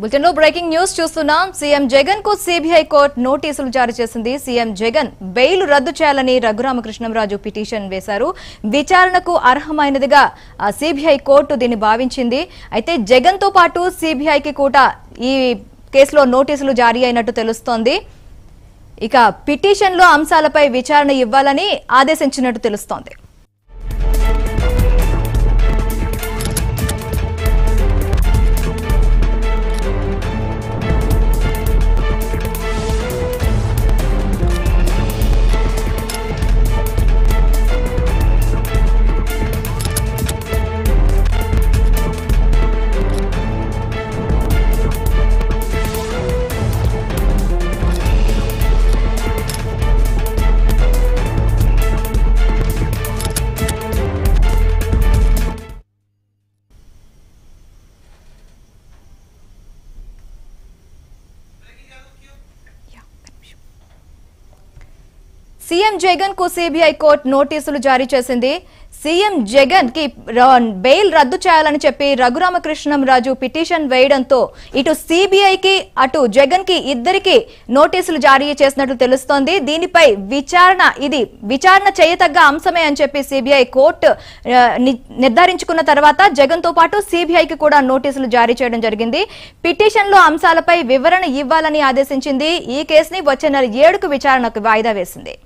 బులెటిన్లో breaking news చూస్తున్నాం. CM జగన్కు సిబిఐ కోర్టు నోటీసులు జారీ చేసింది. సీఎం జగన్ బెయిల్ రద్దు చేయాలని రఘురామకృష్ణంరాజు పిటిషన్ వేశారు. విచారణకు అర్హమైనదిగా సిబిఐ కోర్టు దీన్ని భావించింది. అయితే జగన్తో పాటు సిబిఐకి కూడా ఈ కేసులో నోటీసులు జారీ అయినట్టు తెలుస్తోంది. ఇక పిటిషన్లో అంశాలపై విచారణ ఇవ్వాలని ఆదేశించినట్టు తెలుస్తోంది. సీఎం జగన్కు సిబిఐ కోర్టు నోటీసులు జారీ చేసింది. సీఎం జగన్కి బెయిల్ రద్దు చేయాలని చెప్పి రఘురామకృష్ణంరాజు పిటిషన్ వేయడంతో ఇటు సిబిఐకి అటు జగన్కి ఇద్దరికి నోటీసులు జారీ చేసినట్లు తెలుస్తోంది. దీనిపై విచారణ ఇది విచారణ చేయతగ్గ అంశమే అని చెప్పి సిబిఐ కోర్టు ని- నిర్ధారించుకున్న తర్వాత జగన్తో పాటు సిబిఐకి కూడా నోటీసులు జారీ చేయడం జరిగింది. పిటిషన్లో అంశాలపై వివరణ ఇవ్వాలని ఆదేశించింది. ఈ కేసుని వచ్చే నెల ఏడుకు విచారణకు వాయిదా వేసింది.